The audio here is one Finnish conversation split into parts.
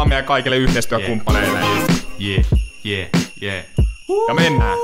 vaan meidän kaikille yhteistyökumppaneille. Yeah, yeah, yeah. Ja mennään.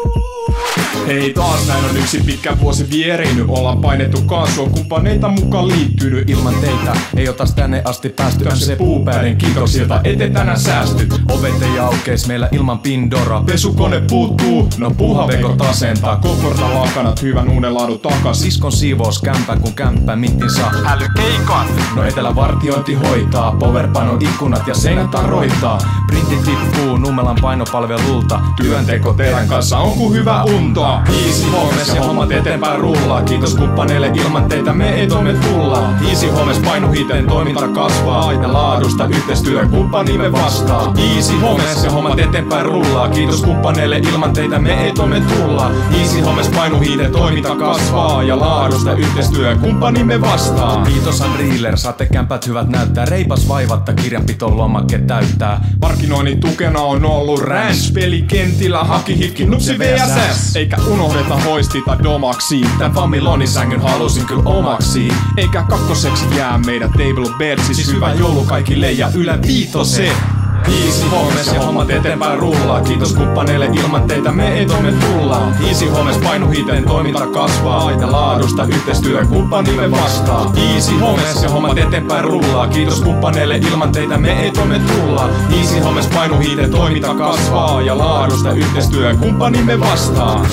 Hei taas näin on yksi pitkä vuosi viereinyt Ollaan painettu kaasua kumppaneita mukaan liittynyt. Ilman teitä ei otas tänne asti päästy. MC Puupäiden kiitoksilta. ette tänään säästy Ovet ei aukeis meillä ilman Pindora. Pesukone puuttuu, no puhaveko tasentaa? Komforta lakanat hyvän unen laadun takas. Siskon siivous kämpä kun kämppä mittin saa. Älykeikat! No etelävartiointi hoitaa. Powerpano ikkunat ja seinät roittaa. Printti tippuu Nummelan painopalvelulta. Työnteko teidän kanssa. On ku hyvä untoa Easy Homes ja hommat eteenpäin rullaa. Kiitos kumppaneille ilman teitä me ei toime tulla Easy Homes painohiten toiminta kasvaa. Ja laadusta yhteistyö kumppanimme vastaa. Easy Homes ja hommat eteenpäin rullaa. Kiitos kumppaneille ilman teitä me ei toime tulla Easy Homes painohiten toiminta kasvaa. Ja laadusta yhteistyö kumppanimme vastaa. Kiitos Unrealer, saatte kämpät hyvät näyttää. Reipas vaivatta kirjanpito lomake täyttää. Markkinoinnin tukena on ollut Ranch Pelikentillä haki hikki nupsi VSS Eikä unohdeta hoistita domaksi Tän familonin sängyn halusin kyllä omaksi. Eikä kakkoseksi jää meidän table bed Siis hyvä joulu kaikille ja ylä viitose Easy Homes ja hommat eteenpäin rullaa. Kiitos kumppaneille ilman teitä me ei toime tulla Easy Homes painohiten toiminta kasvaa. Ja laadusta yhteistyö kumppanimme vastaa. Easy Homes ja hommat eteenpäin rullaa. Kiitos kumppaneille ilman teitä me ei toime tulla Easy Homes painohiten toiminta kasvaa. Ja laadusta yhteistyö kumppanimme vastaa